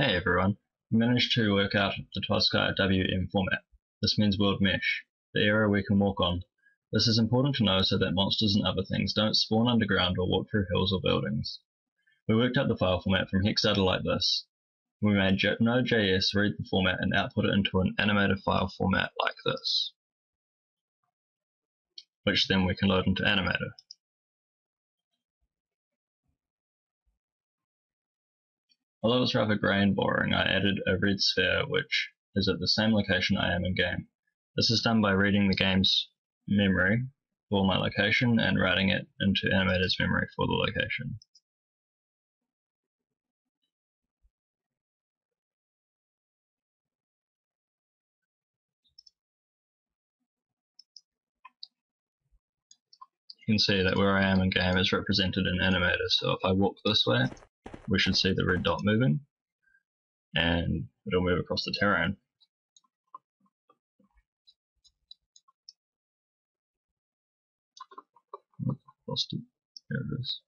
Hey everyone, we managed to work out the Twelve Sky WM format. This means world mesh, the area we can walk on. This is important to know so that monsters and other things don't spawn underground or walk through hills or buildings. We worked out the file format from hex data like this. We made Node.js read the format and output it into an Anim8or file format like this, which then we can load into Anim8or. Although it's rather grey and boring, I added a red sphere which is at the same location I am in game. This is done by reading the game's memory for my location and writing it into Anim8or's memory for the location. You can see that where I am in game is represented in Anim8or, so if I walk this way, we should see the red dot moving and it'll move across the terrain. Lost it. There it is.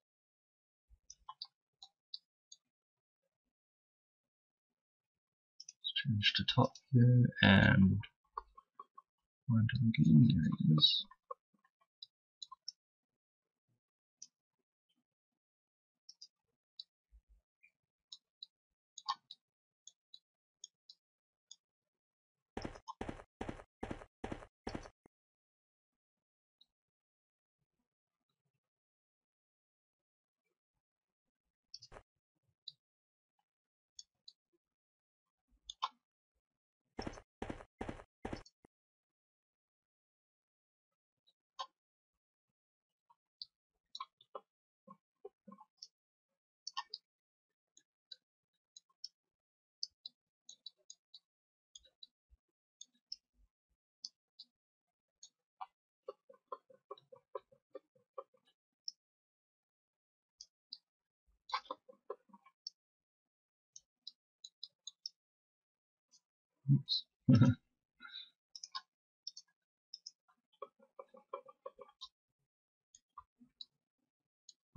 Let's change to top here and find him again. There he is. Oops.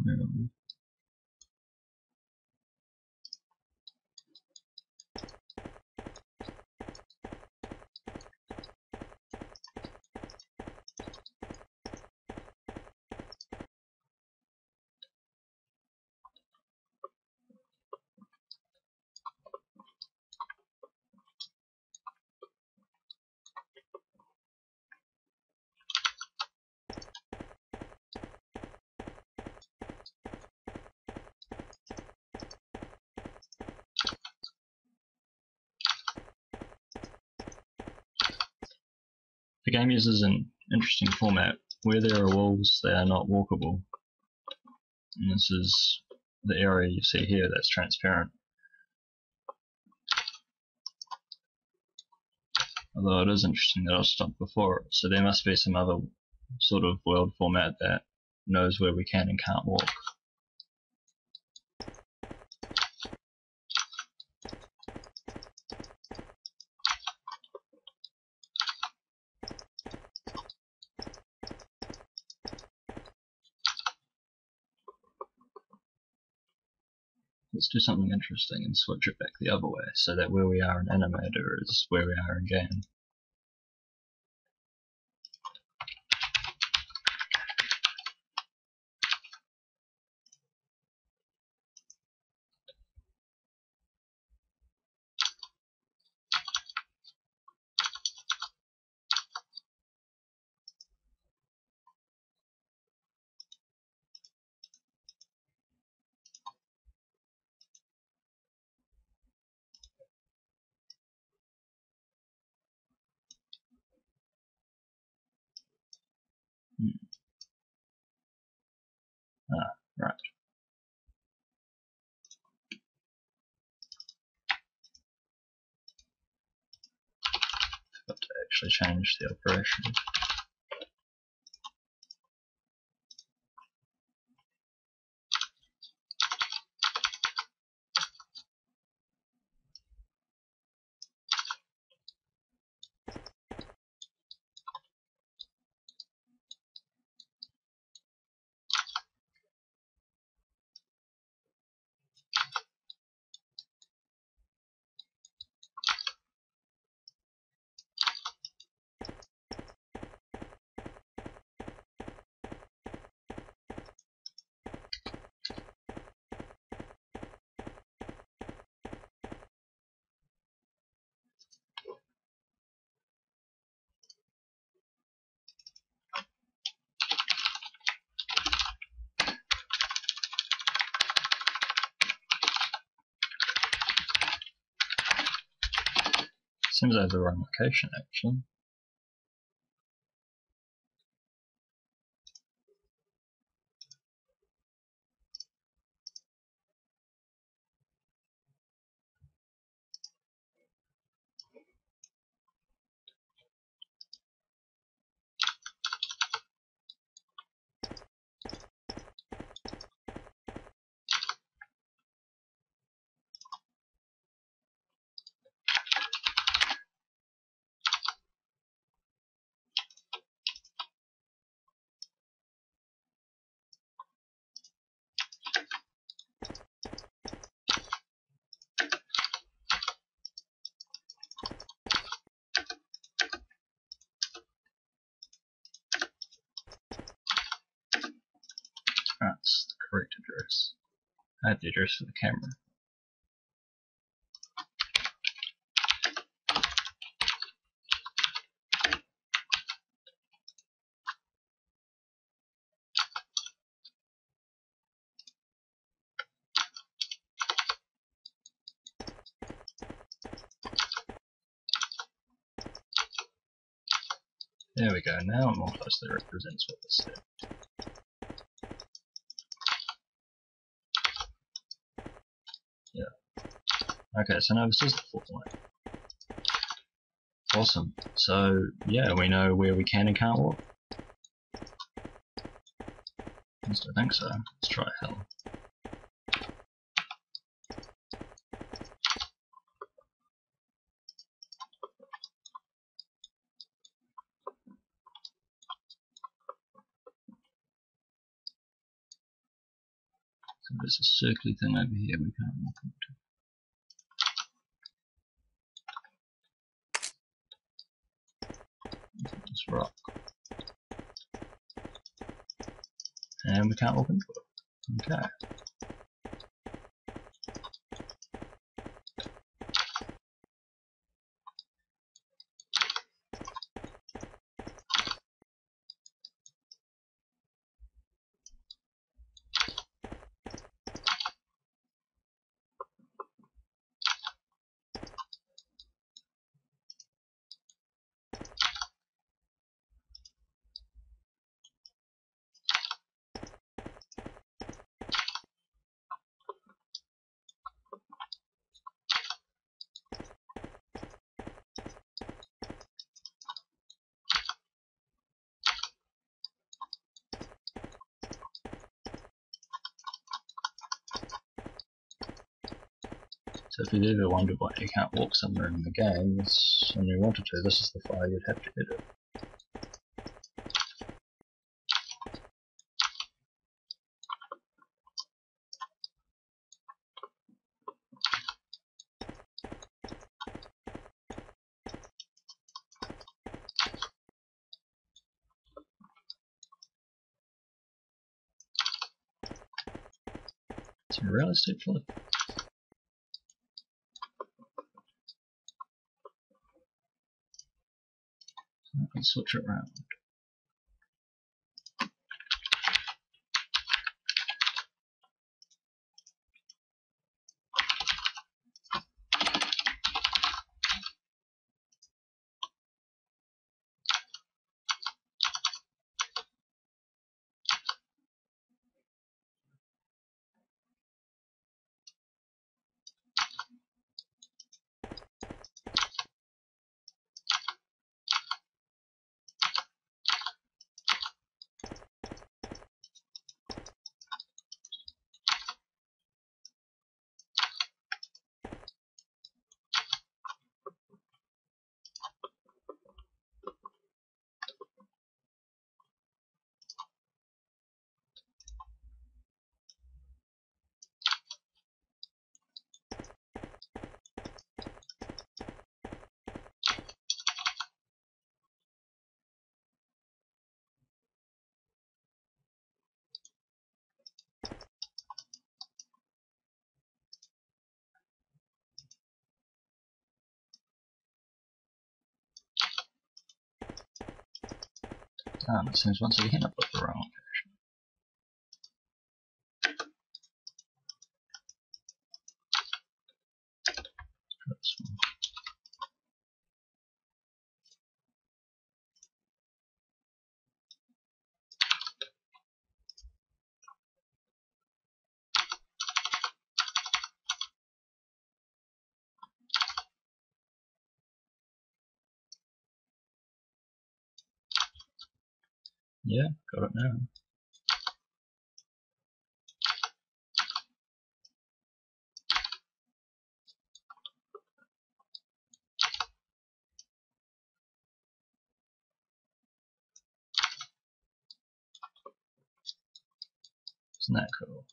no. The game uses an interesting format. Where there are walls, they are not walkable. And this is the area you see here that's transparent. Although it is interesting that I stopped before it, so there must be some other sort of world format that knows where we can and can't walk. Let's do something interesting and switch it back the other way so that where we are in Anim8or is where we are in game. Hmm. Ah, right. Got to actually change the operation. Seems I have the wrong location actually. That's the correct I have the address for the camera. There we go, now it more closely represents what was said. Okay, so now this is the fourth line. Awesome. So, yeah, we know where we can and can't walk. At least I think so. Let's try hell. So there's a circly thing over here we can't walk into. This rock. And we can't open into it. Okay. So if you've ever wondered why you can't walk somewhere in the game, this, when you wanted to, this is the fire you'd have to edit. It's a flip. Switch it around. It seems once again I put the wrong Yeah, got it now. Isn't that cool?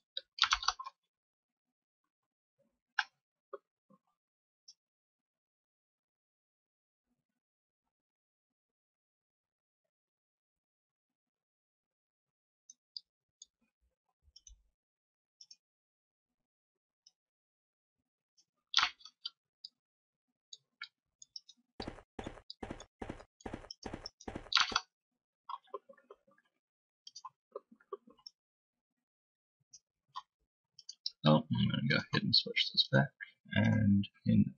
I'm going to go ahead and switch this back. And end